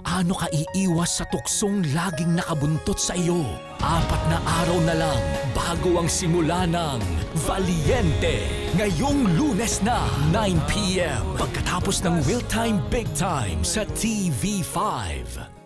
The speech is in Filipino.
Paano ka iiwas sa tuksong laging nakabuntot sa iyo? Apat na araw na lang bago ang simula ng Valiente. Ngayong lunes na, 9pm, pagkatapos ng Real Time Big Time sa TV5.